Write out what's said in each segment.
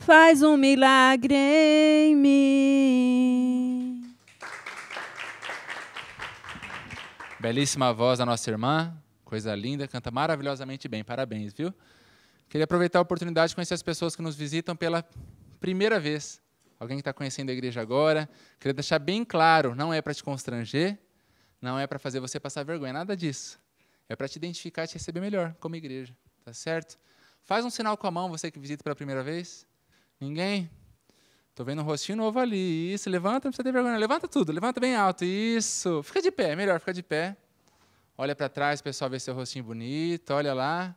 faz um milagre em mim. Belíssima voz da nossa irmã, coisa linda, canta maravilhosamente bem, parabéns, viu? Queria aproveitar a oportunidade de conhecer as pessoas que nos visitam pela primeira vez. Alguém que está conhecendo a igreja agora. Queria deixar bem claro: não é para te constranger, não é para fazer você passar vergonha, nada disso. É para te identificar e te receber melhor como igreja, tá certo? Faz um sinal com a mão, você que visita pela primeira vez. Ninguém? Estou vendo um rostinho novo ali. Isso, levanta, não precisa ter vergonha. Levanta tudo, levanta bem alto. Isso. Fica de pé, melhor, fica de pé. Olha para trás, pessoal, vê seu rostinho bonito. Olha lá.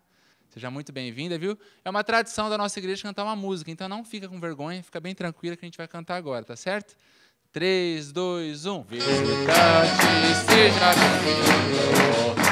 Seja muito bem-vinda, viu? É uma tradição da nossa igreja cantar uma música, então não fica com vergonha, fica bem tranquila que a gente vai cantar agora, tá certo? 3, 2, 1. Visitante, seja bem-vindo.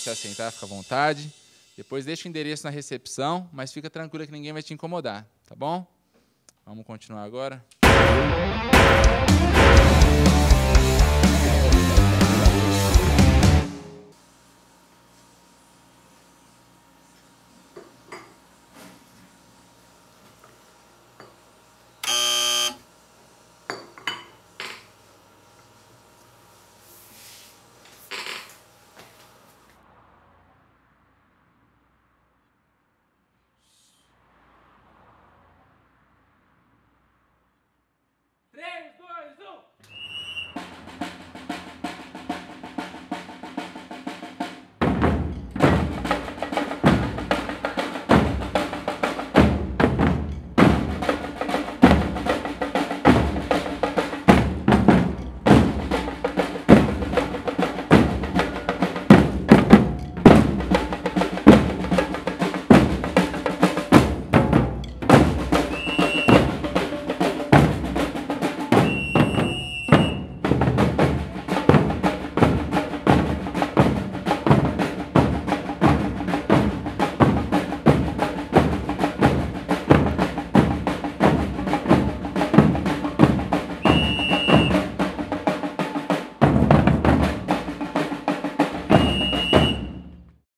Se assentar, fica à vontade. Depois deixa o endereço na recepção, mas fica tranquila que ninguém vai te incomodar, tá bom? Vamos continuar agora.